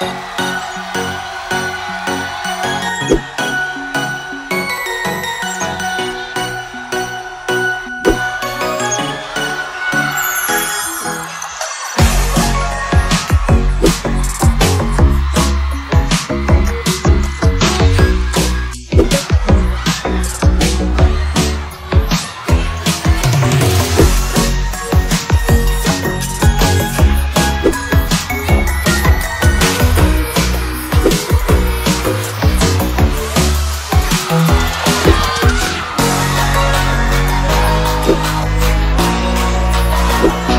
Bye. you